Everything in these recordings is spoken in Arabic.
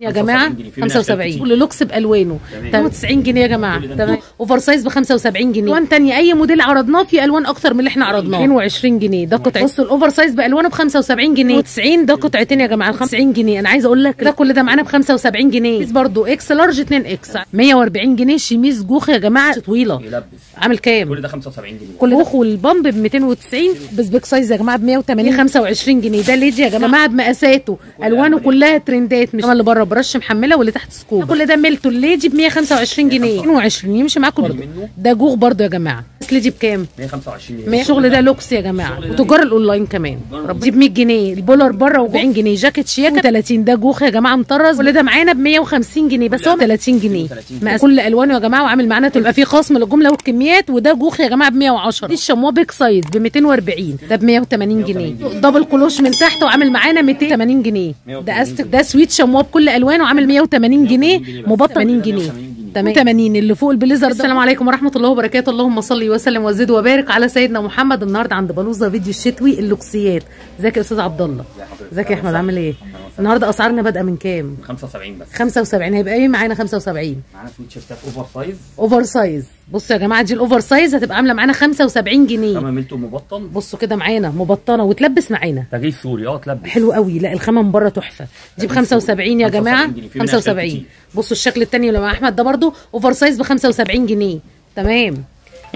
يا جماعة؟ 75 جنيه. في منها 75 كتير. كل لوكس بألوانه. تمام. 98 جنيه يا جماعة. تمام. over size ب 75 جنيه. ألوان تانية. أي موديل عرضناه في ألوان أكتر من اللي إحنا عرضناه. 22 جنيه. ده قطعة. بصوا ال over size بألوانه ب 75 جنيه. 90 ده قطعتين يا جماعة. 95 جنيه. أنا عايزه أقول لك ده كل ده معانا ب 75 جنيه. برضو. X large 2 X 140 جنيه. شميز جوخ يا جماعة. طويلة. يلبس. عامل كام؟ كل ده 75 جنيه. كل ده. وال bump ب 290 بس big size يا جماعة ب 180 25 جنيه. ده lady يا جماعة. بمقاساته ألوانه ألوانه. كلها ترندات. مش اللي بره برش محملة واللي تحت سكوب. كل ده melton ال lady ب 125 جنيه. 22 يمشي معاكم. ده جوخ برضه يا جماعة. بس lady بكام 125 جنيه الشغل ده لوكس يا جماعة. وتجار الأونلاين كمان. دي ب 100 جنيه. ال polar بره ب 40 جنيه. جاكيت شياكة. 30 ده جوخ يا جماعة مطرز. كل ده معانا ب 150 جنيه بس. هو 30 جنيه. 30 مقاس كل الوانه يا جماعة وعامل معانا تبقى فيه خصم للجمله والكميات وده جوخ يا جماعة ب 110 دي الشمواه big size ب 240 ده ب 180 جنيه. double كلوش من تحت وعامل معانا 280 جنيه. ده استك ده suede شمواه بكل الوانه وعامل 180 جنيه. مبطن 80 جنيه. 80 اللي فوق البليزر السلام عليكم ورحمة الله وبركاته. اللهم صل وسلم وزد وبارك على سيدنا محمد. النهارده عند بلوزة فيديو الشتوي اللوكسيات. ازيك يا أستاذ عبد الله ازيك يا أحمد؟ عامل إيه؟ النهارده أسعارنا بادئة من كام؟ 75 بس. 75 هيبقى إيه؟ معانا 75 معانا في تيشيرتات over size over size بصوا يا جماعة دي ال over size هتبقى عاملة معانا 75 جنيه. خامه melton مبطن. بصوا كده معانا مبطنة وتلبس معانا. تجيب سوري. آه تلبس. حلو قوي. لا الخامه من بره تحفة. دي ب 75 يا 75 جماعة جنيه. في منها أشكال 75 كتير. بصوا الشكل التاني اللي مع أحمد ده برده over size ب 75 جنيه. تمام.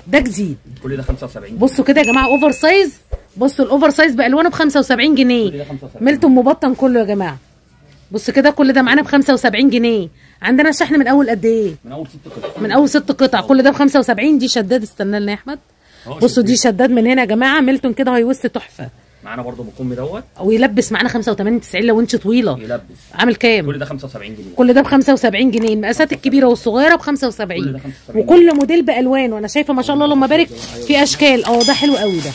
ده جديد. كل ده 75 بصوا كده يا جماعة over size بصوا ال over size بألوانه ب 75 كل جنيه ده 75 melton مبطن كله يا جماعة. بصوا كده كل ده معانا ب 75 جنيه. عندنا شحن من أول قد إيه؟ من أول ست قطع. من أول ست قطع. كل ده ب 75 دي شداد استنى لنا يا أحمد. أهو بصوا دي شداد من هنا يا جماعة. melton كده high waist تحفة. معانا برضه بكم دوت. ويلبس معانا 85 90 لو انش طويلة. يلبس. عامل كام؟ كل ده 75 جنيه. كل ده ب 75 جنيه. المقاسات الكبيرة والصغيرة ب 75 كل ده 75 وكل موديل بالوانه أنا شايفة ما شاء الله اللهم بارك في أشكال. آه ده حلو قوي ده.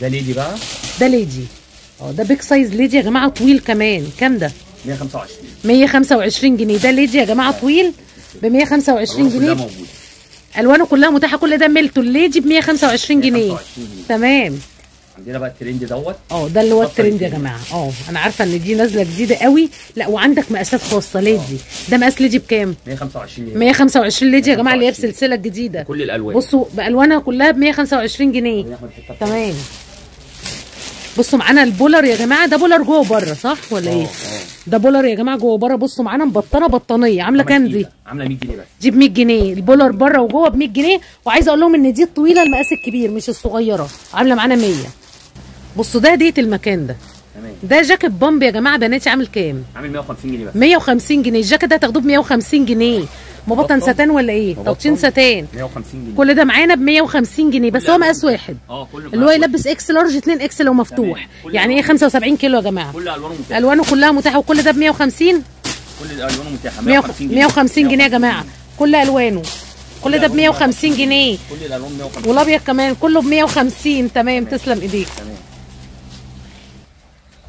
ده lady بقى؟ ده lady. آه ده big size lady يا جماعة طويل كمان. كام ده؟ 125 125 جنيه. ده lady يا جماعة طويل ب 125 الوان كلها جنيه. ألوانه كلها متاحة. كل ده melton lady ب 125 جنيه. 125 جنيه. تمام. عندنا بقى الترند دوت. آه ده اللي هو الترند يا. جماعة. آه أنا عارفة إن دي نازلة جديدة قوي. لا وعندك مقاسات خاصة. lady ده مقاس lady بكام؟ 125 جنيه. 125 lady يا جماعة اللي هي 125. السلسله الجديده كل الألوان. بصوا بألوانها كلها ب 125 جنيه. تمام. بصوا معانا ال polar يا جماعة. ده polar جوه بره صح ولا إيه؟ آه. آه ده polar يا جماعة جوه بره. بصوا معانا مبطنة بطانية. عاملة كام دي؟ عاملة 100 جنيه بس. دي ب 100 جنيه. ال polar بره وجوه ب 100 جنيه. وعايزه أقول لهم إن دي الطويلة المقاس الكبير مش الصغيرة. عاملة معانا 100 بصوا ده هديه المكان ده. تمام. ده جاكيت bump يا جماعة بناتي عامل كام؟ عامل 150 جنيه بس. 150 جنيه. الجاكيت ده هتاخدوه ب 150 جنيه. مبطن. ستان ولا إيه. توتشين ستان. 150 جنيه. كل ده معانا ب 150 جنيه. بس هو مقاس واحد. آه كل اللي هو يلبس X large 2 X لو مفتوح. يعني إيه ألوانه. 75 كيلو يا جماعة؟ كل ألوانه متاحة. ألوانه كلها متاحة وكل ده ب 150 كل الالوان متاحة. 150 150 جنيه. يا جماعة. كل ألوانه. كل ده ب 150 جنيه. كل الألوان 150 والأبيض كمان. كله ب 150 تمام. تسلم إيديك. تمام.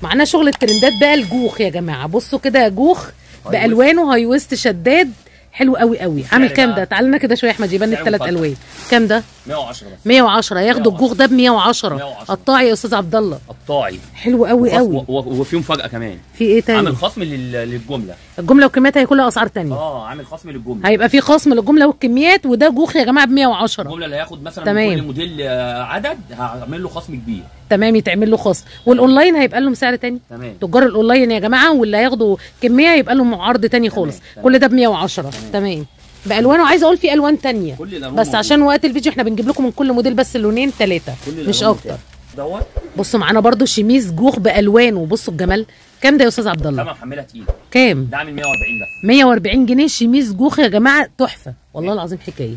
معانا شغل الترندات بقى الجوخ يا جماعة. بصوا كده جوخ بألوانه هاي ويست شداد حلو قوي قوي. عامل سعر كام؟ ده؟ تعال لنا كده شوية يا أحمد يبان الثلاث. ألوان. كام ده؟ 110 بس. 110 ياخدوا الجوخ ده ب 110 110. قطاعي يا أستاذ عبد الله. قطاعي حلو قوي قوي. وفي مفاجأة كمان. في إيه تاني؟ عامل خصم لل- للجملة. الجمله والكميات هي كلها أسعار تانية. آه عامل خصم للجملة. هيبقى في خصم للجملة والكميات وده جوخ يا جماعة ب 110 الجملة اللي هياخد مثلا تمام. من كل موديل آه، عدد هعمل له خصم كبير. تمام يتعمل له خصم. والأونلاين هيبقى لهم سعر تاني. تمام. تجار الأونلاين يا جماعة واللي هياخدوا كمية هيبقى لهم عرض تاني خالص. تمام. كل ده ب 110 تمام. بالوانه عايزه أقول في ألوان تانية. بس. عشان وقت الفيديو إحنا بنجيب لكم من كل موديل بس لونين ثلاثة كل مش أكتر. دوت. بصوا معانا برضو شميز جوخ بألوانه. بصوا الجمال. كام ده يا أستاذ عبد الله؟ محمله تقيلة. كام؟ ده عامل 140 بس. 140 جنيه شميز جوخ يا جماعة تحفة. والله العظيم حكاية.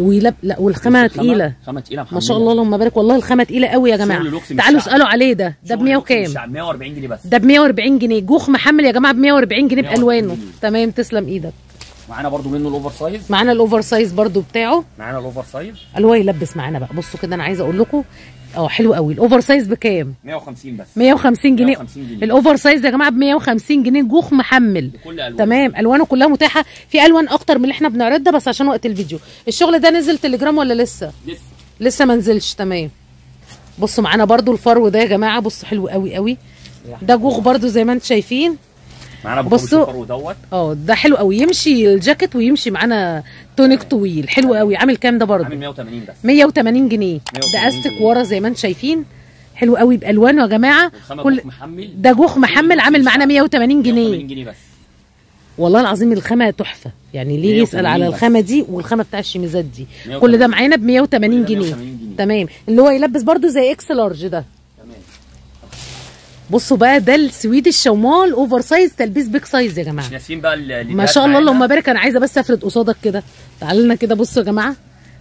ويلب لا والخامة تقيلة. خامة تقيلة ما محمله شاء الله اللهم بارك. والله الخامة تقيلة قوي يا جماعة. تعالوا. اسألوا عليه ده. ده ب شغل 100 لوكس وكام؟ الشعب 140 جنيه بس. ده ب 140 جنيه. جوخ محمل يا جماعة ب 140 جنيه 140 بالوانه. تمام؟ تسلم إيدك. معانا برضو منه ال over size معانا ال over size برضو بتاعه. معانا ال over size اللي هو يلبس معانا بقى. بصوا كده أنا عايزه أقول لكم. آه حلو قوي. ال over size بكام؟ 150 بس. 150 جنيه. 150 جنيه. ال over size يا جماعة ب 150 جنيه جوخ محمل. بكل الوان تمام. ألوانه كلها متاحة. في ألوان أكتر من اللي إحنا بنعرضها بس عشان وقت الفيديو. الشغل ده نزل تليجرام ولا لسه؟ لسه. لسه ما نزلش. تمام. بصوا معانا برضو الفرو ده يا جماعة. بصوا حلو قوي قوي. ده جوخ برضو زي ما أنتم شايفين. معانا بصوا ودوت. آه ده حلو قوي. يمشي الجاكيت ويمشي معانا تونيك طويل. حلو قوي. عامل كام ده برضه؟ عامل 180 بس. 180 جنيه. 180 ده أستك. ورا زي ما أنتم شايفين. حلو قوي بالوانه يا جماعة. كل ده جوخ محمل. عامل معانا 180 جنيه. 180 جنيه بس. والله العظيم الخامة تحفة. يعني ليه 180 يسال على. الخامة دي والخامة بتاع الشميزات دي؟ 180. كل ده معانا ب 180 كل ده جنيه. 180 جنيه. تمام. اللي هو يلبس برضو زي X large ده. بصوا بقى ده ال suede الشموا over size تلبيس big size يا جماعة. مش ناسيين بقى ما شاء الله. اللهم بارك. أنا عايزة بس أفرد قصادك كده. تعالى لنا كده بصوا يا جماعة.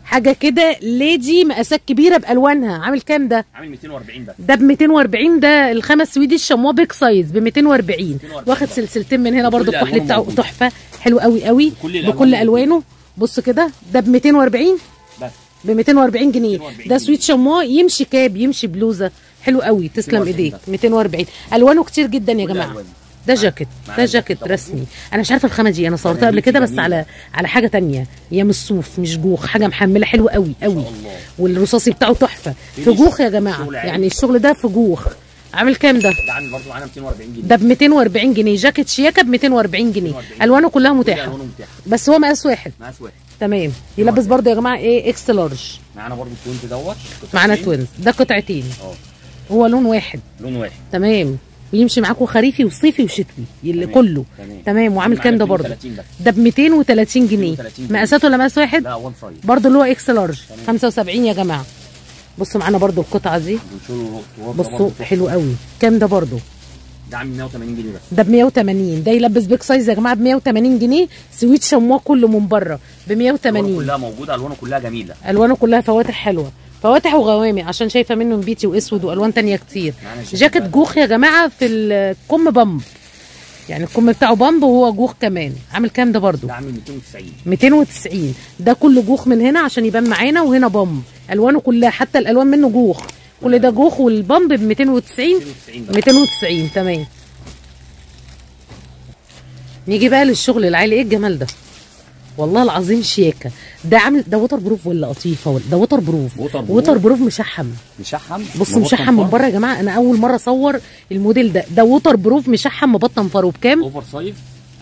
حاجة كده lady مقاسات كبيرة بألوانها. عامل كام ده؟ عامل 240 بس. ده ب 240 ده الخامة suede الشموا big size ب 240 240 واخد سلسلتين من هنا برضو كل الكحل بتاعه. تحفة. حلو قوي قوي. بكل موجود. ألوانه. بص كده ده ب 240 بس. ب 240 جنيه. 240 ده suede شموا يمشي كاب يمشي بلوزة. حلو قوي تسلم 240 إيديك. بس. 240 ألوانه كتير جدا يا جماعة. ده جاكيت ده جاكيت رسمي. أنا مش عارفة الخامة دي أنا صورتها قبل كده بس. على على حاجة تانية. هي مش صوف مش جوخ حاجة محملة حلوة قوي قوي. والرصاصي بتاعه تحفة. في. جوخ يا جماعة. يعني الشغل ده في جوخ. عامل كام ده؟ ده عامل برضه معانا 240 جنيه. ده ب 240 جنيه. جاكيت شياكة ب 240 جنيه. 240. ألوانه كلها كل متاحة. بس هو مقاس واحد. مقاس واحد. تمام. يلبس برضه يا جماعة إيه X large معانا برضه ال twins دوت. معانا قطعتين. twins ده قطعتين آه هو لون واحد. لون واحد. تمام. يمشي معاكم خريفي وصيفي وشتوي. اللي تمام، كله. تمام. تمام. وعامل كام ده برضه. 230 بس. ده ب 230 جنيه. 230 جنيه. مقاساته ولا مقاس واحد؟ لا one size برضه اللي هو X large تمام. 75 يا جماعة. بصوا معانا برضه القطعة دي. بصوا. حلو قوي. كام ده برضه؟ ده عامل 180 جنيه بس. ده ب 180 ده يلبس big size يا جماعة ب 180 جنيه. suede شمواه كله من بره. ب الوانه 180 كلها موجودة ألوانه كلها جميلة. ألوانه كلها فواتح حلوة. فواتح وغوامق عشان شايفة منه بيج واسود والوان تانية كتير. جاكيت. جوخ يا جماعة في الكم pump. يعني الكم بتاعه pump وهو جوخ كمان. عامل كام ده برضو ده عامل 290 290 ده كله جوخ من هنا عشان يبان معانا وهنا pump. ألوانه كلها حتى الألوان منه جوخ. كل ده جوخ وال pump ب 290 290 بس 290 تمام. نيجي بقى للشغل العالي. إيه الجمال ده؟ والله العظيم شياكة. ده عامل ده waterproof ولا قطيفه ولا ده waterproof waterproof. مشحم. مشحم؟ بصوا مشحم من بره يا جماعة. أنا أول مرة أصور الموديل ده. ده waterproof مشحم مبطن فرو بكام over size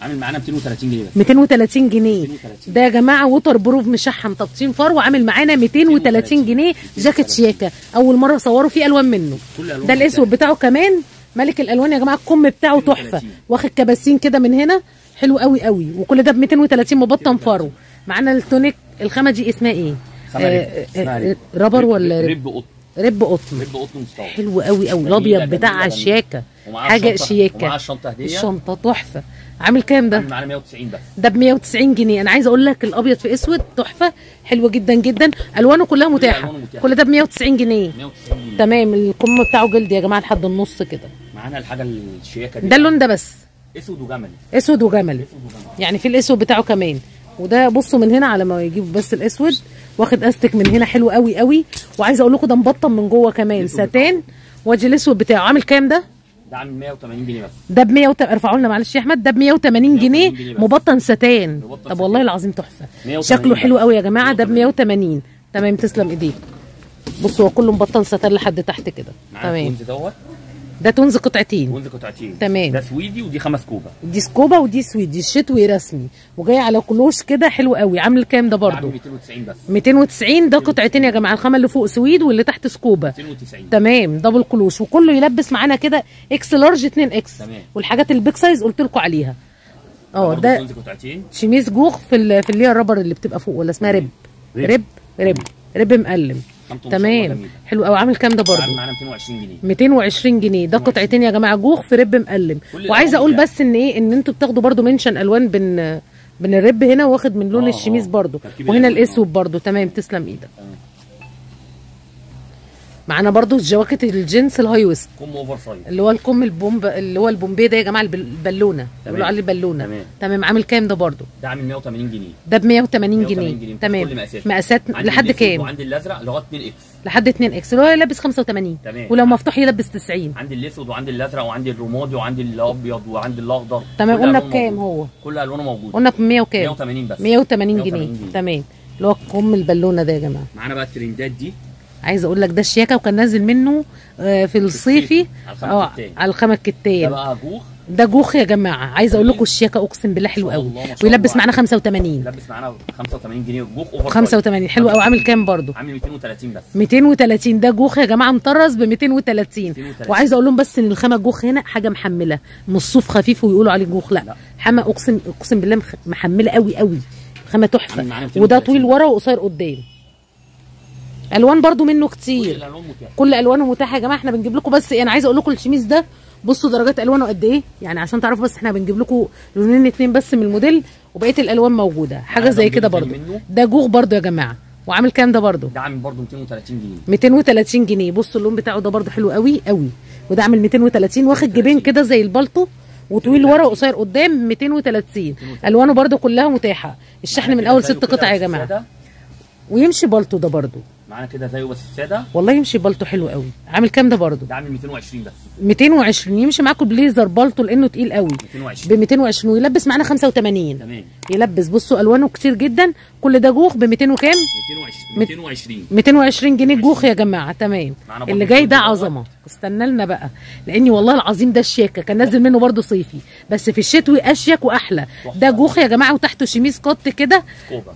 عامل معانا 230 جنيه بس. 230 جنيه. 230. ده يا جماعة waterproof مشحم تبطين فرو عامل معانا 230 جنيه. جاكيت شياكة. أول مرة أصوره فيه ألوان منه. ده الأسود بتاعه كمان؟ ملك الألوان يا جماعة الكم بتاعه 230. تحفة. واخد كباسين كده من هنا حلو قوي قوي. وكل ده ب 230 مبطن فرو معانا التونيك الخامة دي اسمها إيه. آه، اسمها آه، rib. rubber ولا؟ rib rib قطن. rib قطن. rib قطن حلو قوي قوي. الأبيض جميلة، بتاعها جميلة. شياكة. ومعاها حاجة شياكة. ومعاها الشنطة هدية. الشنطة تحفة. عامل كام ده؟ عامل معانا 190 بس. ده ب 190 جنيه. أنا عايزه أقول لك الأبيض في أسود تحفة حلوة جدا جدا. ألوانه كلها متاحة. كل ده ب 190 جنيه. 190 جنيه. تمام. الكم بتاعه جلد يا جماعة لحد النص كده. معانا الحاجة الشياكة دي. ده اللون ده بس. أسود وجملي. أسود وجملي. يعني في الأسود بتاعه كمان. وده بصوا من هنا على ما يجيب بس الأسود واخد أستك من هنا حلو قوي قوي. وعايزه أقول لكم ده مبطن من جوه كمان. ساتان. وأدي الأسود بتاعه. عامل كام ده؟ ده عامل 180 جنيه بس. ده ب 100 ارفعوا لنا معلش يا أحمد ده ب 180 جنيه. مبطن ستان. مبطن طب. والله العظيم تحفة. 180 شكله حلو. قوي يا جماعة ده ب 180 تمام تسلم إيديك. بصوا هو كله مبطن ستان لحد تحت كده. تمام. دوت. ده twins قطعتين twins قطعتين تمام. ده suede ودي خمس كوبا. دي سكوبا ودي suede. شتوي رسمي. وجاي على كلوش كده حلو قوي. عامل كام ده برضو 290 بس. 290 ده قطعتين يا جماعة. الخامة اللي فوق suede واللي تحت سكوبا. 290 تمام. double كلوش وكله يلبس معانا كده X large 2 X تمام. والحاجات ال big size قلت لكم عليها. آه برضه ده twins قطعتين شميز جوخ في ال- في اللي هي ال rubber اللي بتبقى فوق ولا اسمها rib. rib. rib. rib مقلم. تمام. حلو قوي عامل كام ده برضو معانا 220 جنيه. 220 جنيه. ده قطعتين يا جماعة. جوخ في rib مقلم. وعايزه أقول بس إن إيه إن أنتوا بتاخدوا برضو matching ألوان بين بين ال rib هنا واخد من لون آه، الشميز آه. برضو تركيب وهنا الأسود برضو تمام. تسلم إيدك. تمام. معانا برضو الجواكت الجينز ال high waist. كم over size. اللي هو الكم ال pump اللي هو البومبي ده يا جماعة البالونة. بيقولوا عليه بالونه تمام. تمام. عامل كام ده برضو؟ ده عامل 180 جنيه. ده ب 180 180 جنيه. جنيه. تمام. كل مقاسات مقاسات لحد كام؟ وعندي الأزرق لغايه 2 X. لحد 2 X. اللي هو يلبس 85 تمام. ولو مفتوح يلبس 90 عندي الأسود وعندي الأزرق وعندي الرمادي وعندي الأبيض وعندي الأخضر. تمام. قلنا بكام. هو؟ كل ألوانه موجوده قلنا ب 100 وكام 180 بس. 180 جنيه. 180 جنيه. تمام. اللي هو كم البالونة ده يا جماعة. معانا بقى الترندات دي. عايزه أقول لك ده الشياكة وكان نازل منه آه، في الصيفي على الخامة آه الكتان. على الخامه ده بقى جوخ؟ ده جوخ يا جماعة. عايزه أقول لكم الشياكة اقسم بالله حلو قوي. ويلبس. معانا 85 يلبس معانا 85 جنيه جوخ اوفر 85 حلو قوي. عامل كام برضو عامل 230 بس. 230 ده جوخ يا جماعة. مطرز ب 230 230. وعايزه أقول لهم بس ان الخامة جوخ هنا حاجة محملة. مش صوف خفيف ويقولوا عليه جوخ. لا, لا. حما اقسم اقسم بالله محملة قوي قوي. خامة تحفة. وده 230. طويل ورا وقصير قدام. الوان برضو منه كل كتير الالوان متاحة. كل ألوانه متاحة يا جماعة إحنا بنجيب لكم بس أنا عايزه أقول لكم الشميز ده بصوا درجات ألوانه قد إيه. يعني عشان تعرفوا بس إحنا بنجيب لكم لونين اتنين بس من الموديل وبقية الألوان موجودة. حاجة زي كده برضو؟ ده جوخ برضو يا جماعة. وعامل كام ده برضو؟ ده عامل برضه 230 جنيه. 230 جنيه. بصوا اللون بتاعه ده برضو حلو قوي قوي. وده عامل 230 واخد جيبين كده زي البلطو وطويل ورا وقصير قدام 230 ألوانه برضو كلها متاحة. الشحن من أول ست قطع يا جماعة. ويمشي بلطو ده برضو. معانا كده زيه بس الساده. والله يمشي بلطو حلو قوي. عامل كام ده برضو ده عامل 220 بس. 220 يمشي معاكم بليزر بالطو لأنه تقيل قوي. 220 ب 220 ويلبس معانا 85 تمام. يلبس بصوا ألوانه كتير جدا. كل ده جوخ ب 200 وكام؟ 220 220 220 جنيه جوخ يا جماعة. تمام. اللي جاي ده. عظمة. استنى لنا بقى. لأني والله العظيم ده الشياكه كان نازل منه برضو صيفي. بس في الشتوي أشيك وأحلى. ده جوخ يا جماعة. وتحته شميز قط كده.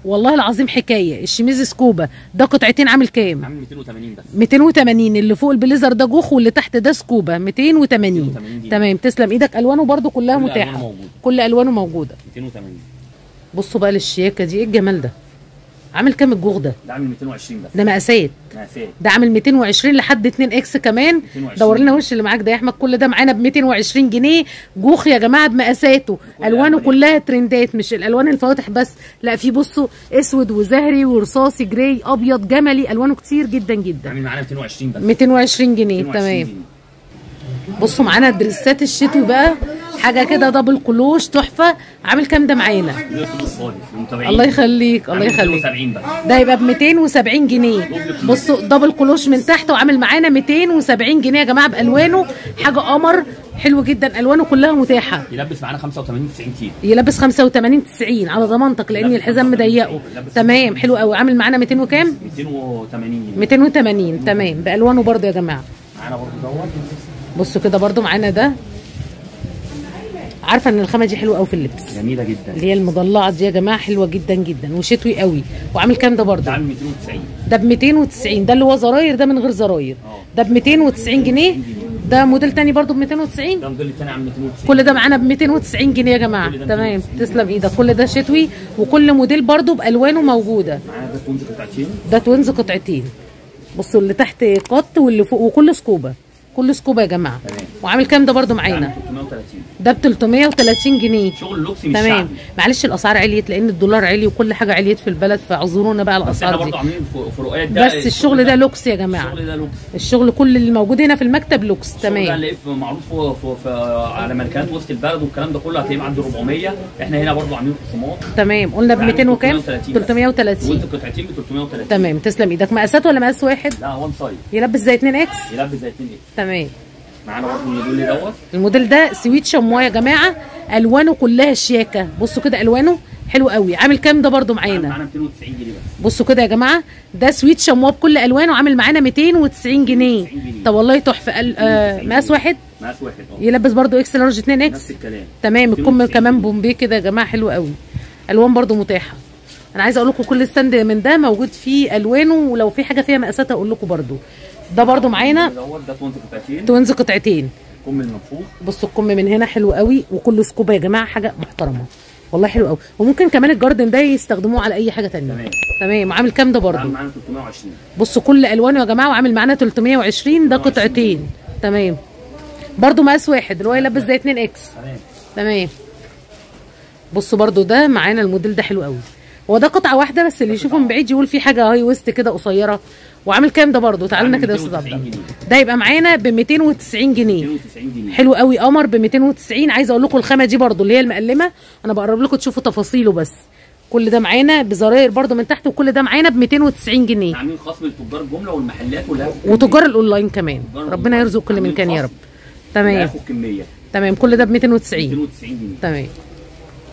والله العظيم حكاية. الشميز سكوبا ده قطعتين عامل كام عامل 280 بس. 280 اللي فوق البليزر ده جوخ واللي تحت ده سكوبا 280 280 جنيه. تمام تسلم. إيدك ألوانه برضو كلها كل متاحة. ألوانه. كل ألوانه موجودة. 280 بصوا بقى للشياكة دي إيه الجمال ده؟ عامل كام الجوخ ده؟ ده عامل 220 بس. ده مقاسات. مقاسات. ده عامل 220 لحد 2 إكس كمان. 220. دور لنا وش اللي معاك ده يا أحمد. كل ده معانا ب 220 جنيه. جوخ يا جماعة بمقاساته. ألوانه. كلها ترندات مش الألوان الفواتح بس. لا في بصوا أسود وزهري ورصاصي جراي أبيض جملي. ألوانه كتير جدا جدا. عامل معانا 220 بس. 220 جنيه. 220 تمام. جنيه. بصوا معانا الدريسات الشتوي بقى. حاجة كده دبل كلوش تحفة. عامل كام ده معانا؟ الله يخليك الله يخليك. 270 بس ده يبقى ب 270 جنيه. بصوا دبل كلوش من تحت وعامل معانا 270 جنيه يا جماعة بألوانه. حاجة قمر حلو جدا ألوانه كلها متاحة. يلبس معانا 85 90 كيلو. يلبس 85 90 على ضمانتك لأن الحزام مضيقه. تمام حلو قوي. عامل معانا 200 وكام؟ 280 جنيه 280 تمام. بألوانه برضه يا جماعة. معانا برضه دوت. بصوا كده برضه معانا ده. عارفة إن الخامة دي حلوة قوي في اللبس. جميلة جدا. اللي هي المضلعه دي يا جماعة حلوة جدا جدا وشتوي قوي وعامل كام ده ده برضه عامل 290 ده ب 290 ده اللي هو زراير ده من غير زراير. ده ب 290 جنيه. ده موديل تاني برضو ب 290 ده الموديل الثاني عامل 290 كل ده معانا ب 290 جنيه يا جماعة. ده تمام. 290. تسلم إيدك. كل ده شتوي. وكل موديل برضو بألوانه موجودة. معانا ده twins قطعتين ده twins قطعتين بصوا اللي تحت قط واللي فوق. وكل سكوبة. كل سكوبة يا جماعة. تمام. وعامل كام ده ده عامل معانا 330 ده ب 330 جنيه. شغل لوكسي مش تمام. شعبي. معلش الأسعار عليت لأن الدولار علي وكل حاجة عليت في البلد فاعذرونا بقى بس الأسعار دي. عاملين فو- فروقات ده بس الشغل ده لوكس يا جماعة. الشغل ده لوكس الشغل كل اللي موجود هنا في المكتب لوكس الشغل ده تمام. في, في على ماركات وسط البلد والكلام ده كله هتلاقيه عند 400 إحنا هنا برضه عاملين خصومات. تمام. قلنا ب 200 وكام؟ 330 وانت قطعتين ب 330 تمام. تسلم إيدك. مقاسات ولا مقاس واحد؟ لا one size يلبس زي 2 X؟ يلبس زي 2 X. تمام. معانا برضه الموديل دوت الموديل ده suede شموا يا جماعة. ألوانه كلها شياكة. بصوا كده ألوانه. حلو قوي. عامل كام ده برضو معانا؟ معانا 290 جنيه بس. بصوا كده يا جماعة. ده suede شموا بكل ألوانه. عامل معانا 290 جنيه. طب والله تحفة. آه، مقاس واحد؟ مقاس واحد آه. يلبس برضو X large 2 X؟ نفس الكلام. تمام. الكم 290 كمان جنيه. بومبي كده يا جماعة. حلو قوي. ألوان برضو متاحة. أنا عايزه أقول لكم كل stand من ده موجود فيه ألوانه. ولو في حاجة فيها مقاسات أقول لكم برضو. ده برضو معانا. دوت ده twins قطعتين. twins قطعتين. كم المنفوخ بصوا الكم من هنا حلو قوي وكله سكوبا يا جماعة حاجة محترمة. والله حلو قوي. وممكن كمان الجاردن ده يستخدموه على أي حاجة تانية. تمام. تمام. عامل كام ده عامل برضو معانا 320 بصوا كل ألوانه يا جماعة وعامل معانا 320 ده قطعتين. تمام. برضو مقاس واحد اللي هو يلبس زي 2 X. تمام. تمام. بصوا برضو ده معانا الموديل ده حلو قوي. هو ده قطعة واحدة بس اللي يشوفه من بعيد يقول في حاجة high waist كده قصيرة. وعامل كام ده برضو تعالوا لنا كده يا أستاذ عبد 290 الله جنيه. ده يبقى معانا ب 290 جنيه. 290 جنيه. حلو قوي. قمر ب 290 عايزه أقول لكم الخامة دي برضو اللي هي المقلمة. أنا بقرب لكم تشوفوا تفاصيله بس. كل ده معانا بزراير برضو من تحت وكل ده معانا ب 290 جنيه. عاملين خصم لتجار الجملة والمحلات وتجار الأونلاين كمان. ربنا. يرزق كل من كان يا. رب. تمام. تمام. كل ده ب 290 290 جنيه. تمام.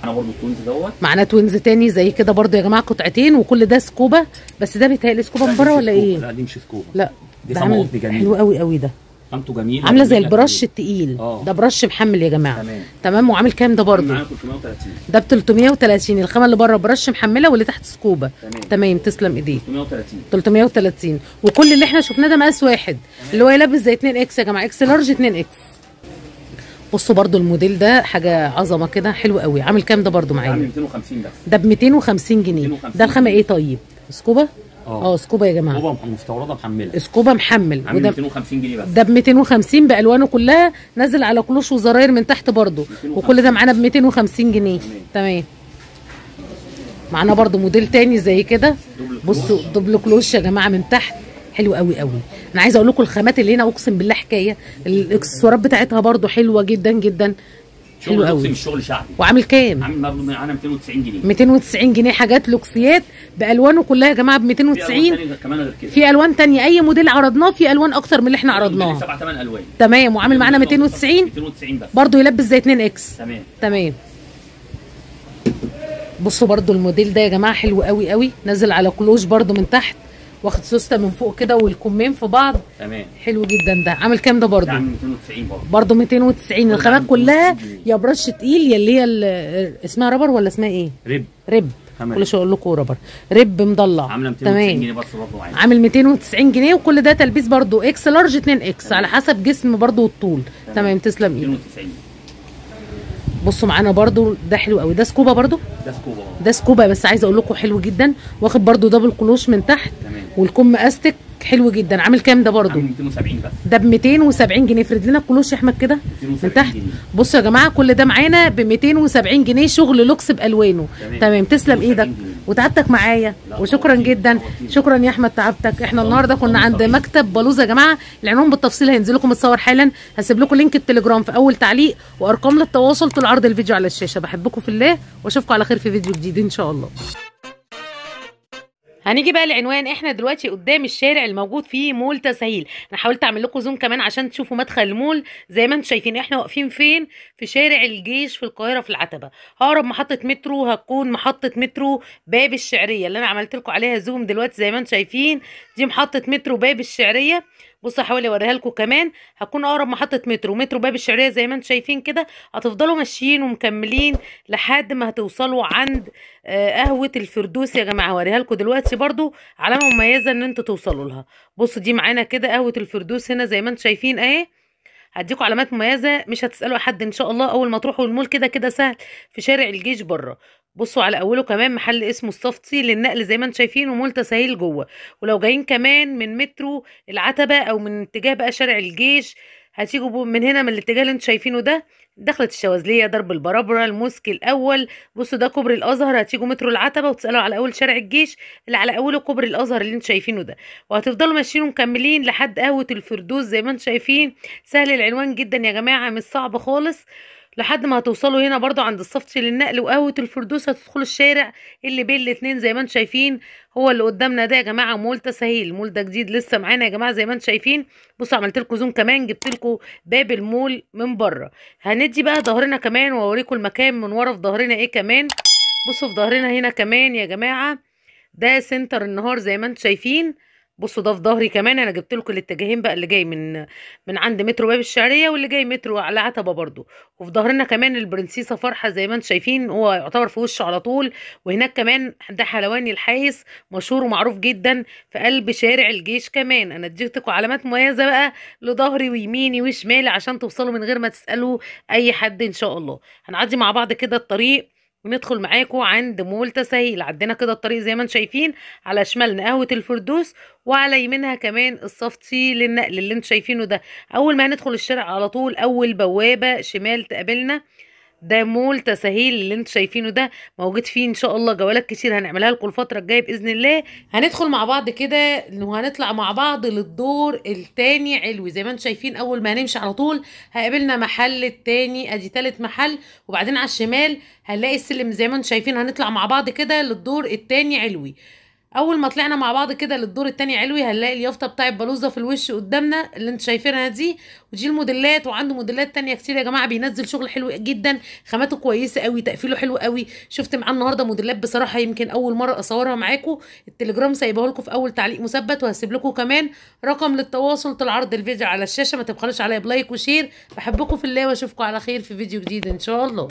أنا برضه ال twins دوت. معانا twins تاني زي كده برضو يا جماعة قطعتين وكل ده سكوبا. بس ده بيتهيألي سكوبا من بره ولا. إيه؟ لا دي مش سكوبا. لا. دي قطن جميل. حلو قوي قوي ده. خامته جميله عاملة زي البرش. التقيل آه. ده برش محمل يا جماعة. تمام. تمام؟ وعامل كام ده برضه معانا 330 ده ب 330 الخامة اللي بره برش محملة واللي تحت سكوبه تمام. تمام. تسلم إيديك. 330 330 وكل اللي إحنا شفناه ده مقاس واحد. اللي هو يلبس زي 2 X يا جماعة. X large 2 X. بصوا برضو الموديل ده حاجة عظمة كده حلو قوي. عامل كام ده برضو عامل معايا 250 بس. ده ب 250 جنيه. 250 ده الخامة إيه طيب؟ سكوبا؟ آه. سكوبا يا جماعة. هو مستوردة محملة. سكوبا محمل. عامل وده 250 جنيه بس. ده ب 250 بألوانه كلها نازل على كلوش وزراير من تحت برضو. 250. وكل ده معانا ب 250 جنيه. تمام. معانا برضو موديل تاني زي كده. بصوا double كلوش يا جماعة من تحت. حلو قوي قوي. أنا عايزة أقول لكم الخامات اللي هنا أقسم بالله حكاية. الإكسسوارات بتاعتها برضو حلوة جدا جدا. حلو قوي. مش شغل شعبي. وعامل كام؟ عامل برضه معانا 290 جنيه. 290 جنيه حاجات لوكسيات بألوانه كلها يا جماعة ب في ألوان 290 تانية كمان غير كده. في ألوان تانية. أي موديل عرضناه في ألوان أكتر من اللي إحنا عرضناه. سبع ثمان ألوان. تمام. وعامل معانا 290 290 بس. برضو يلبس زي 2 X. تمام. تمام. بصوا برضو الموديل ده يا جماعة حلو قوي قوي. نازل على كلوش برضو من تحت. واخد سوسته من فوق كده والكمين في بعض. تمام. حلو جدا ده. عامل كام ده برضو ده عامل 290 برضه. برضو 290 الخامات كلها 290 جنيه. يا برش تقيل يا اللي هي اسمها rubber ولا اسمها إيه؟ rib. rib. خامة كل شوية أقول لكم rubber. rib مضلع. عاملة 290 تمام. جنيه بس برضه عامل 290 جنيه وكل ده تلبيس برضو X large 2 X على حسب جسم برضو والطول. تمام. تسلم إيدك. 290 بصوا معانا برضو ده حلو قوي. ده سكوبا برضو؟ ده سكوبا. ده سكوبا بس عايزة أقول لكم حلو جدا. واخد برضو double كلوش من تحت. تمام. والكم استك حلو جدا. عامل كام ده برضو؟ عامل 270 بس. ده ب 270 جنيه. افرد لنا الكلوش يا أحمد كده من 270 تحت. بصوا يا جماعة كل ده معانا ب 270 جنيه شغل لوكس بألوانه. تمام. تمام. تسلم 270 إيدك. وتعبتك معايا وشكرا جدا. شكرا يا أحمد تعبتك إحنا النهارده كنا عند. مكتب بلوزة يا جماعة العنوان بالتفصيل هينزل لكم متصور حالا هسيب لكم link التليجرام في أول تعليق وأرقام للتواصل طول عرض الفيديو على الشاشة بحبكم في الله وأشوفكم على خير في فيديو جديد إن شاء الله هنيجي بقى العنوان إحنا دلوقتي قدام الشارع الموجود فيه مول تسهيل. أنا حاولت أعمل لكم zoom كمان عشان تشوفوا مدخل المول. زي ما أنتم شايفين إحنا واقفين فين؟ في شارع الجيش في القاهرة في العتبة. أقرب محطة مترو هتكون محطة مترو باب الشعرية. اللي أنا عملت لكم عليها zoom دلوقتي زي ما أنتم شايفين دي محطة مترو باب الشعرية. بصوا هحاول اوريها لكم كمان. هتكون أقرب محطه مترو. مترو باب الشعرية زي ما أنتم شايفين كده. هتفضلوا ماشيين ومكملين لحد ما هتوصلوا عند آه، قهوة الفردوس يا جماعة. هوريها لكم دلوقتي برضو علامة مميزة إن أنتوا توصلوا لها. بصوا دي معانا كده قهوة الفردوس هنا زي ما أنتم شايفين أهي. هديكوا علامات مميزة مش هتسألوا حد إن شاء الله أول ما تروحوا المول كده كده سهل في شارع الجيش بره بصوا على أوله كمان محل اسمه الصفتي للنقل زي ما أنتم شايفين ومول تسهيل جوه. ولو جايين كمان من مترو العتبة أو من اتجاه بقى شارع الجيش هتيجوا من هنا من الاتجاه اللي أنتم شايفينه ده. دخلت الشواذليه درب البرابره الموسك الأول. بصوا ده كوبري الأزهر هتيجوا مترو العتبة وتسألوا على أول شارع الجيش اللي على أوله كوبري الأزهر اللي أنتم شايفينه ده. وهتفضلوا ماشيين ومكملين لحد قهوة الفردوس زي ما أنتم شايفين. سهل العنوان جدا يا جماعة مش صعب خالص. لحد ما هتوصلوا هنا برضو عند الصفتي للنقل وقهوة الفردوس هتدخلوا الشارع اللي بين الاتنين زي ما أنتم شايفين. هو اللي قدامنا ده يا جماعة مول تسهيل. المول ده جديد لسه معانا يا جماعة زي ما أنتم شايفين. بصوا عملت لكم zoom كمان جبت لكم باب المول من بره. هندي بقى ظهرنا كمان واوريكم المكان من ورا في ظهرنا إيه كمان. بصوا في ظهرنا هنا كمان يا جماعة ده سنتر النهار زي ما أنتم شايفين. بصوا ده في ظهري كمان أنا جبت لكم الاتجاهين بقى اللي جاي من من عند مترو باب الشعرية واللي جاي مترو على عتبة برضو. وفي ظهرنا كمان البرنسيسة فرحة زي ما أنتم شايفين هو يعتبر في وشه على طول. وهناك كمان ده حلواني الحايس مشهور ومعروف جدا في قلب شارع الجيش كمان. أنا اديتكم علامات مميزة بقى لظهري ويميني وشمالي عشان توصلوا من غير ما تسألوا أي حد إن شاء الله. هنعدي مع بعض كده الطريق وندخل معاكم عند مول تسهيل عدينا كده الطريق زي ما أنتم شايفين على شمالنا قهوة الفردوس وعلى يمينها كمان الصفتي للنقل اللي أنتم شايفينه ده. أول ما هندخل الشارع على طول أول بوابة شمال تقابلنا. ده مول تسهيل اللي أنتم شايفينه ده موجود فيه إن شاء الله جولات كتير هنعملها لكم الفترة الجاية بإذن الله. هندخل مع بعض كده وهنطلع مع بعض للدور التاني علوي. زي ما أنتم شايفين أول ما هنمشي على طول هيقابلنا محل التاني أدي تالت محل وبعدين على الشمال هنلاقي السلم. زي ما أنتم شايفين هنطلع مع بعض كده للدور التاني علوي. أول ما طلعنا مع بعض كده للدور التاني علوي هنلاقي اليافطة بتاع البلوزه في الوش قدامنا اللي أنتوا شايفينها دي. ودي الموديلات وعنده موديلات تانية كتير يا جماعة. بينزل شغل حلو جدا خاماته كويسة قوي تقفيله حلو قوي. شفت معاه النهارده موديلات بصراحة يمكن أول مرة أصورها معاكم التليجرام سايبه لكم في أول تعليق مثبت وهسيب لكم كمان رقم للتواصل لعرض الفيديو على الشاشة. ما تبخلوش عليا ب like و share. بحبكم في الله وأشوفكم على خير في فيديو جديد إن شاء الله.